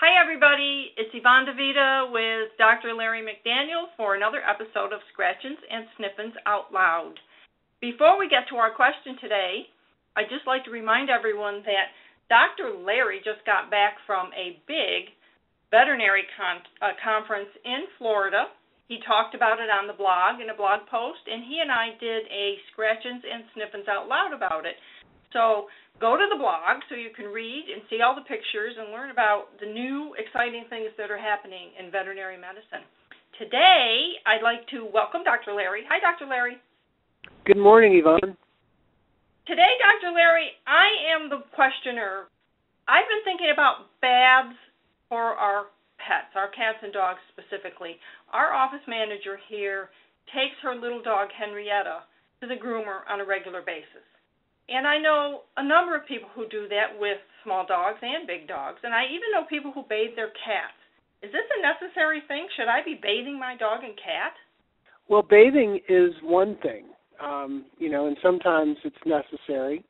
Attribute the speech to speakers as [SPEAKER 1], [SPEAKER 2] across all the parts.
[SPEAKER 1] Hi, everybody. It's Yvonne DiVita with Dr. Larry McDaniel for another episode of Scratchins and Sniffins Out Loud. Before we get to our question today, I'd just like to remind everyone that Dr. Larry just got back from a big veterinary con- uh, conference in Florida. He talked about it on the blog in a blog post, and he and I did a Scratchins and Sniffins Out Loud about it. So go to the blog so you can read and see all the pictures and learn about the new exciting things that are happening in veterinary medicine. Today, I'd like to welcome Dr. Larry. Hi, Dr. Larry.
[SPEAKER 2] Good morning, Yvonne.
[SPEAKER 1] Today, Dr. Larry, I am the questioner. I've been thinking about baths for our pets, our cats and dogs specifically. Our office manager here takes her little dog, Henrietta, to the groomer on a regular basis. And I know a number of people who do that with small dogs and big dogs. And I even know people who bathe their cats. Is this a necessary thing? Should I be bathing my dog and cat?
[SPEAKER 2] Well, bathing is one thing, um, you know, and sometimes it's necessary.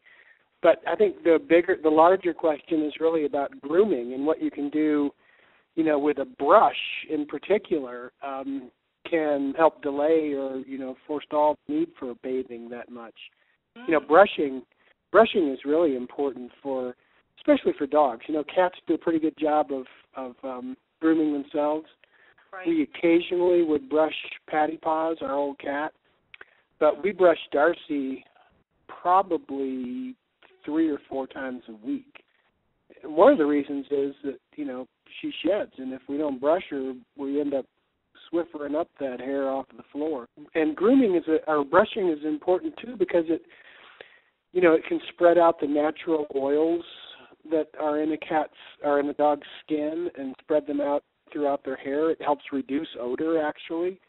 [SPEAKER 2] But I think the bigger, the larger question is really about grooming and what you can do, you know, with a brush in particular um, can help delay or you know forestall the need for bathing that much. Mm. You know, brushing brushing is really important for especially for dogs. You know, cats do a pretty good job of of um, grooming themselves.
[SPEAKER 1] Right.
[SPEAKER 2] We occasionally would brush Patty Paws, our old cat, but we brush Darcy probably three or four times a week. And one of the reasons is that you know she sheds, and if we don't brush her, we end up swiffering up that hair off the floor. And grooming is a, or brushing is important too because it you know, it can spread out the natural oils that are in a cat's or in a dog's skin and spread them out throughout their hair. It helps reduce odor actually.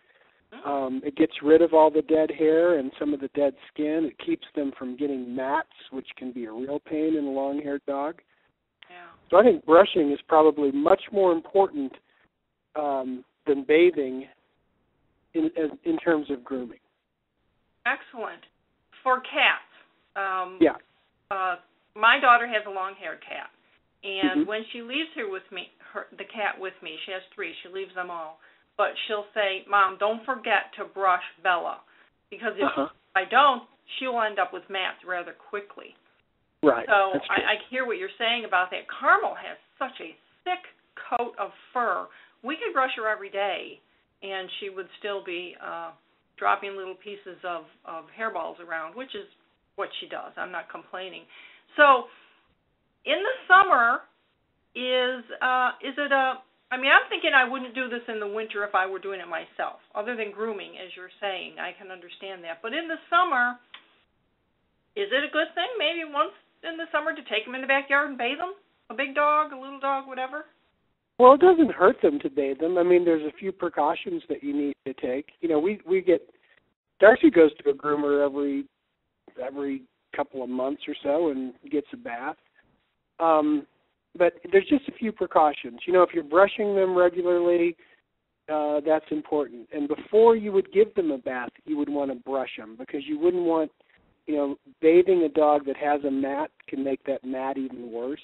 [SPEAKER 2] Um, it gets rid of all the dead hair and some of the dead skin. It keeps them from getting mats, which can be a real pain in a long-haired dog.
[SPEAKER 1] Yeah.
[SPEAKER 2] So I think brushing is probably much more important um, than bathing in, in terms of grooming.
[SPEAKER 1] Excellent. For cats, um,
[SPEAKER 2] yeah.
[SPEAKER 1] Uh, my daughter has a long-haired cat, and
[SPEAKER 2] mm-hmm.
[SPEAKER 1] when she leaves her with me, her the cat with me, she has three. She leaves them all, but she'll say, "Mom, don't forget to brush Bella, because if
[SPEAKER 2] uh-huh.
[SPEAKER 1] I don't, she'll end up with mats rather quickly."
[SPEAKER 2] Right.
[SPEAKER 1] So
[SPEAKER 2] I,
[SPEAKER 1] I hear what you're saying about that. Carmel has such a thick coat of fur. We could brush her every day, and she would still be uh, dropping little pieces of of hairballs around, which is what she does. I'm not complaining. So, in the summer, is uh, is it a? I mean, I'm thinking I wouldn't do this in the winter if I were doing it myself. Other than grooming, as you're saying, I can understand that. But in the summer, is it a good thing? Maybe once in the summer to take them in the backyard and bathe them. A big dog, a little dog, whatever.
[SPEAKER 2] Well, it doesn't hurt them to bathe them. I mean, there's a few precautions that you need to take. You know, we we get Darcy goes to a groomer every every couple of months or so and gets a bath. Um, but there's just a few precautions. You know, if you're brushing them regularly, uh, that's important. And before you would give them a bath, you would want to brush them because you wouldn't want, you know, bathing a dog that has a mat can make that mat even worse.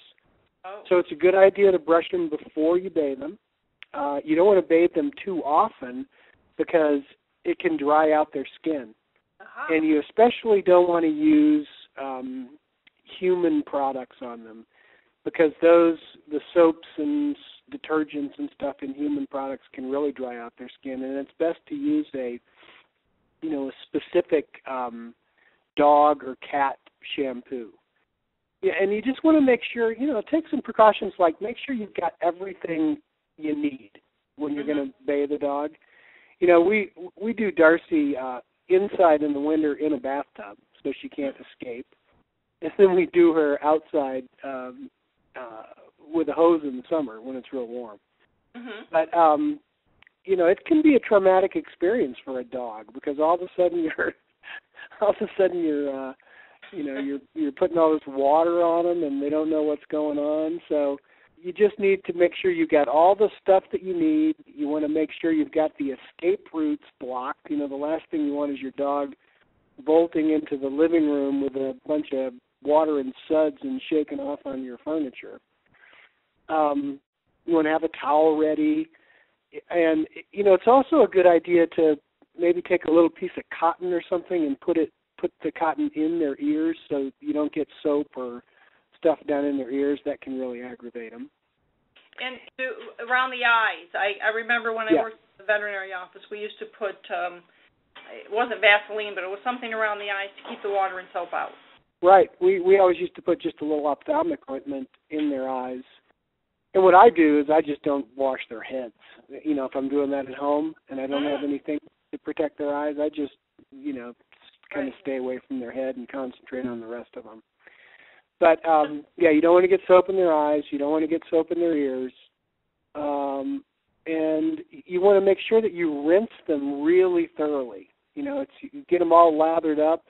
[SPEAKER 1] Oh.
[SPEAKER 2] So it's a good idea to brush them before you bathe them. Uh, you don't want to bathe them too often because it can dry out their skin.
[SPEAKER 1] Uh-huh.
[SPEAKER 2] And you especially don't want to use um, human products on them because those the soaps and detergents and stuff in human products can really dry out their skin and it's best to use a you know a specific um dog or cat shampoo yeah and you just want to make sure you know take some precautions like make sure you've got everything you need when you're
[SPEAKER 1] mm-hmm.
[SPEAKER 2] going to bathe the dog you know we we do darcy uh inside in the winter in a bathtub so she can't escape. And then we do her outside um, uh, with a hose in the summer when it's real warm.
[SPEAKER 1] Mm-hmm.
[SPEAKER 2] But um, you know, it can be a traumatic experience for a dog because all of a sudden you're all of a sudden you're uh, you know you're you're putting all this water on them and they don't know what's going on. So you just need to make sure you've got all the stuff that you need. You want to make sure you've got the escape routes blocked. You know, the last thing you want is your dog bolting into the living room with a bunch of water and suds and shaking off on your furniture. Um, you want to have a towel ready, and you know it's also a good idea to maybe take a little piece of cotton or something and put it put the cotton in their ears so you don't get soap or stuff down in their ears that can really aggravate them.
[SPEAKER 1] And to, around the eyes, I, I remember when I
[SPEAKER 2] Yeah.
[SPEAKER 1] worked in the veterinary office, we used to put um, it wasn't Vaseline, but it was something around the eyes to keep the water and soap out.
[SPEAKER 2] Right. We we always used to put just a little ophthalmic ointment in their eyes. And what I do is I just don't wash their heads. You know, if I'm doing that at home and I don't have
[SPEAKER 1] Mm.
[SPEAKER 2] anything to protect their eyes, I just, you know, kind of stay away from their head and concentrate on the rest of them. But um yeah, you don't want to get soap in their eyes, you don't want to get soap in their ears. Um and you want to make sure that you rinse them really thoroughly. You know, it's you get them all lathered up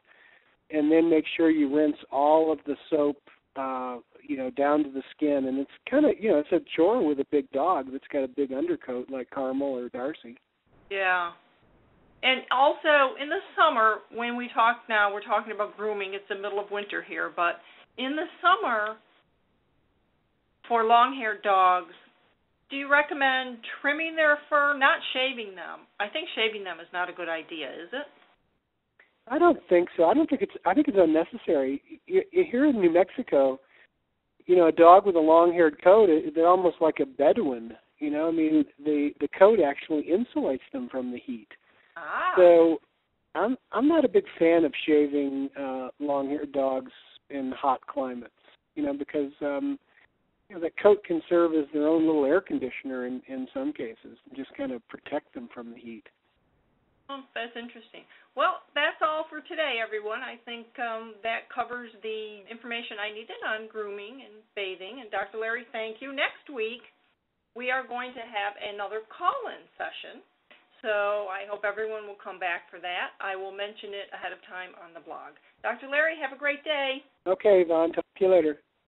[SPEAKER 2] and then make sure you rinse all of the soap uh you know down to the skin and it's kind of you know it's a chore with a big dog that's got a big undercoat like Carmel or Darcy
[SPEAKER 1] Yeah. And also in the summer, when we talk now, we're talking about grooming. It's the middle of winter here, but in the summer, for long-haired dogs, do you recommend trimming their fur, not shaving them? I think shaving them is not a good idea, is it?
[SPEAKER 2] I don't think so I don't think it's I think it's unnecessary here in New Mexico you know a dog with a long-haired coat they're almost like a bedouin you know I mean the the coat actually insulates them from the heat
[SPEAKER 1] Ah.
[SPEAKER 2] So I'm I'm not a big fan of shaving uh long haired dogs in hot climates, you know, because um you know that coat can serve as their own little air conditioner in in some cases, and just kind of protect them from the heat.
[SPEAKER 1] Oh, that's interesting. Well, that's all for today, everyone. I think um, that covers the information I needed on grooming and bathing. And Dr. Larry, thank you. Next week, we are going to have another call-in session. So I hope everyone will come back for that. I will mention it ahead of time on the blog. Dr. Larry, have a great day.
[SPEAKER 2] Okay, Yvonne, talk to you later.